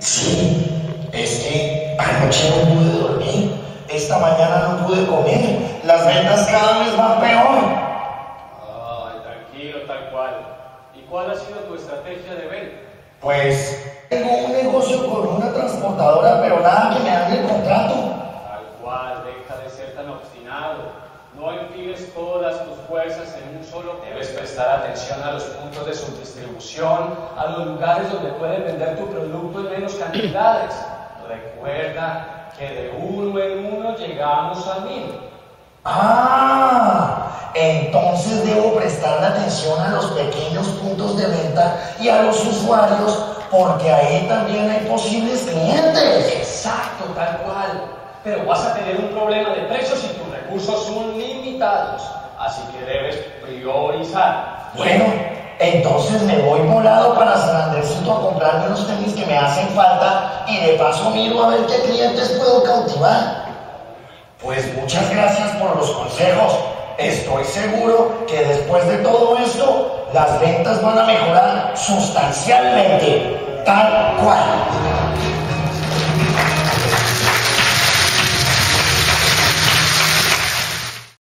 Sí, es que anoche no pude dormir, esta mañana no pude comer, las ventas cada vez van peor. Ay, tranquilo, tal cual. ¿Y cuál ha sido tu estrategia de venta? Pues tengo un negocio con una transportadora, pero nada que me haga el contrato. Tal cual, deja de ser tan obstinado. No enfiles todas tus fuerzas en un solo Debes prestar atención a los puntos de subdistribución, a los lugares donde pueden vender tu producto en menos cantidades. Recuerda que de uno en uno llegamos a mil. Ah, entonces debo prestarle atención a los pequeños puntos de venta y a los usuarios porque ahí también hay posibles clientes. Exacto, tal cual. Pero vas a tener un problema de precios y tus recursos son limitados. Así que debes priorizar. Bueno, entonces me voy volado para San Andresito a comprarme unos tenis que me hacen falta y de paso miro a ver qué clientes puedo cautivar. Pues muchas gracias por los consejos. Estoy seguro que después de todo esto, las ventas van a mejorar sustancialmente, tal cual.